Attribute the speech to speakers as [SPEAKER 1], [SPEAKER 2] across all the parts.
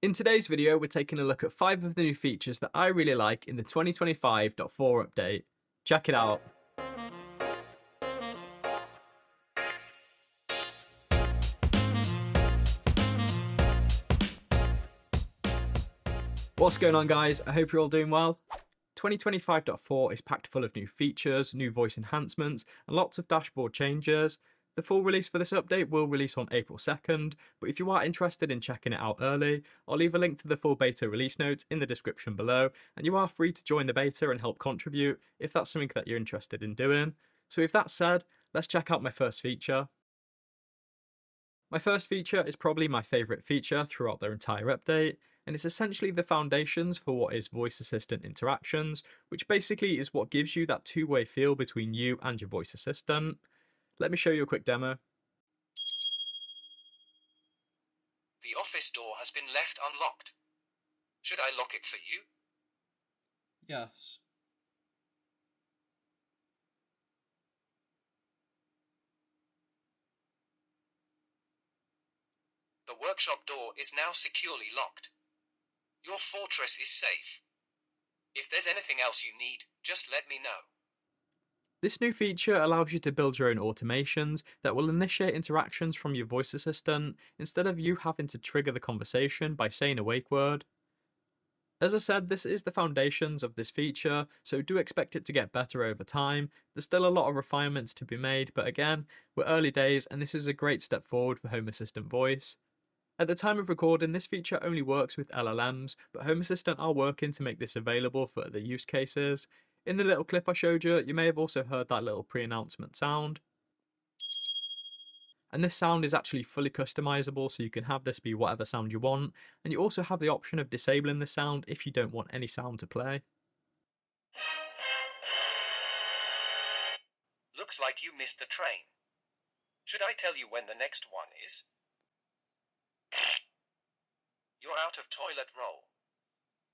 [SPEAKER 1] In today's video, we're taking a look at 5 of the new features that I really like in the 2025.4 update. Check it out. What's going on guys? I hope you're all doing well. 2025.4 is packed full of new features, new voice enhancements, and lots of dashboard changes. The full release for this update will release on April 2nd, but if you are interested in checking it out early, I'll leave a link to the full beta release notes in the description below, and you are free to join the beta and help contribute if that's something that you're interested in doing. So with that said, let's check out my first feature. My first feature is probably my favourite feature throughout their entire update, and it's essentially the foundations for what is voice assistant interactions, which basically is what gives you that two-way feel between you and your voice assistant. Let me show you a quick demo.
[SPEAKER 2] The office door has been left unlocked. Should I lock it for you?
[SPEAKER 1] Yes.
[SPEAKER 2] The workshop door is now securely locked. Your fortress is safe. If there's anything else you need, just let me know.
[SPEAKER 1] This new feature allows you to build your own automations that will initiate interactions from your voice assistant instead of you having to trigger the conversation by saying a wake word. As I said, this is the foundations of this feature, so do expect it to get better over time. There's still a lot of refinements to be made, but again, we're early days and this is a great step forward for Home Assistant voice. At the time of recording, this feature only works with LLMs, but Home Assistant are working to make this available for other use cases. In the little clip I showed you, you may have also heard that little pre-announcement sound. And this sound is actually fully customizable, so you can have this be whatever sound you want, and you also have the option of disabling the sound if you don't want any sound to play.
[SPEAKER 2] Looks like you missed the train. Should I tell you when the next one is? You're out of toilet roll.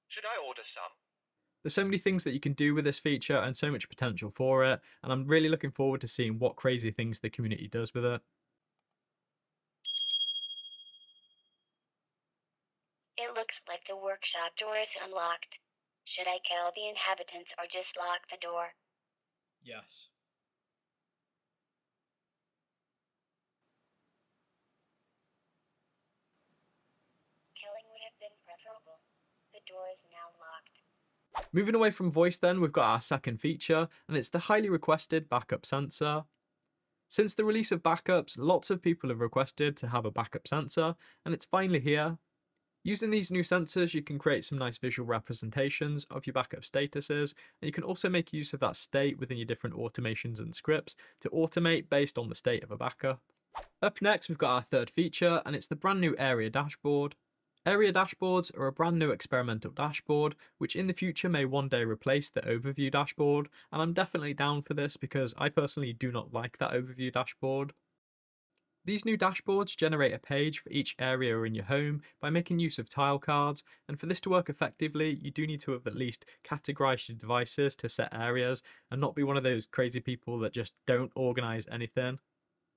[SPEAKER 2] Should I order some?
[SPEAKER 1] There's so many things that you can do with this feature and so much potential for it, and I'm really looking forward to seeing what crazy things the community does with it.
[SPEAKER 3] It looks like the workshop door is unlocked. Should I kill the inhabitants or just lock the door?
[SPEAKER 1] Yes.
[SPEAKER 3] Killing would have been preferable. The door is now locked.
[SPEAKER 1] Moving away from voice then, we've got our second feature, and it's the highly requested backup sensor. Since the release of backups, lots of people have requested to have a backup sensor, and it's finally here. Using these new sensors, you can create some nice visual representations of your backup statuses, and you can also make use of that state within your different automations and scripts to automate based on the state of a backup. Up next, we've got our third feature, and it's the brand new Area dashboard. Area dashboards are a brand new experimental dashboard, which in the future may one day replace the overview dashboard, and I'm definitely down for this because I personally do not like that overview dashboard. These new dashboards generate a page for each area in your home by making use of tile cards, and for this to work effectively, you do need to have at least categorized your devices to set areas and not be one of those crazy people that just don't organize anything.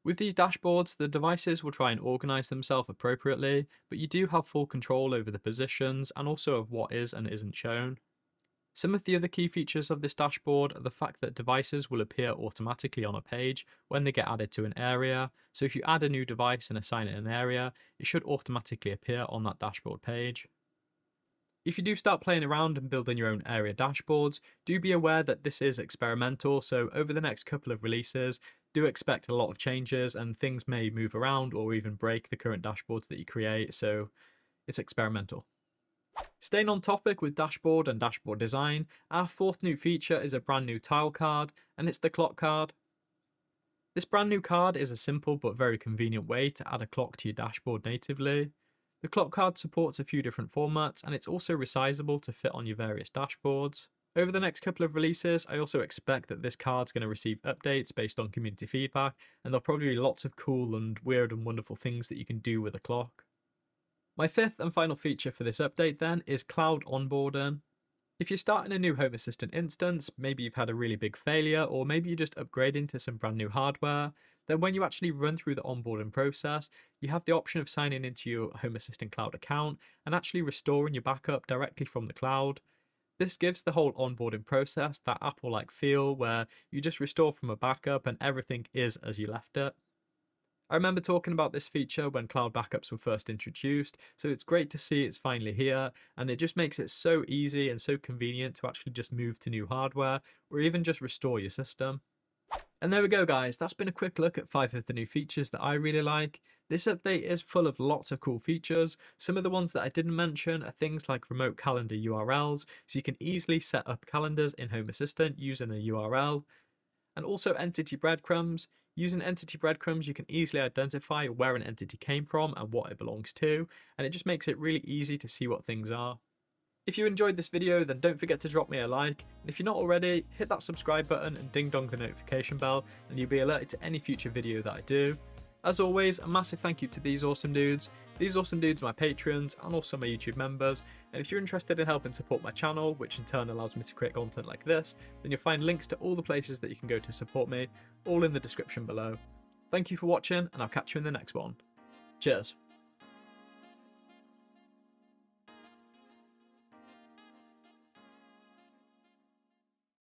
[SPEAKER 1] With these dashboards, the devices will try and organise themselves appropriately, but you do have full control over the positions and also of what is and isn't shown. Some of the other key features of this dashboard are the fact that devices will appear automatically on a page when they get added to an area, so if you add a new device and assign it an area, it should automatically appear on that dashboard page. If you do start playing around and building your own area dashboards, do be aware that this is experimental, so over the next couple of releases, do expect a lot of changes and things may move around or even break the current dashboards that you create, so it's experimental. Staying on topic with dashboard and dashboard design, our fourth new feature is a brand new tile card, and it's the clock card. This brand new card is a simple but very convenient way to add a clock to your dashboard natively. The clock card supports a few different formats and it's also resizable to fit on your various dashboards. Over the next couple of releases, I also expect that this card's going to receive updates based on community feedback, and there'll probably be lots of cool and weird and wonderful things that you can do with a clock. My fifth and final feature for this update then is cloud onboarding. If you're starting a new Home Assistant instance, maybe you've had a really big failure, or maybe you're just upgrading to some brand new hardware, then when you actually run through the onboarding process, you have the option of signing into your Home Assistant Cloud account and actually restoring your backup directly from the cloud. This gives the whole onboarding process that Apple like feel where you just restore from a backup and everything is as you left it. I remember talking about this feature when cloud backups were first introduced, so it's great to see it's finally here, and it just makes it so easy and so convenient to actually just move to new hardware or even just restore your system. And there we go guys, that's been a quick look at 5 of the new features that I really like. This update is full of lots of cool features. Some of the ones that I didn't mention are things like remote calendar URLs, so you can easily set up calendars in Home Assistant using a URL. And also entity breadcrumbs. Using entity breadcrumbs, you can easily identify where an entity came from and what it belongs to, and it just makes it really easy to see what things are. If you enjoyed this video, then don't forget to drop me a like, and if you're not already, hit that subscribe button and ding dong the notification bell, and you'll be alerted to any future video that I do. As always, a massive thank you to these awesome dudes. These awesome dudes are my patrons and also my YouTube members. And if you're interested in helping support my channel, which in turn allows me to create content like this, then you'll find links to all the places that you can go to support me, all in the description below. Thank you for watching, and I'll catch you in the next one. Cheers.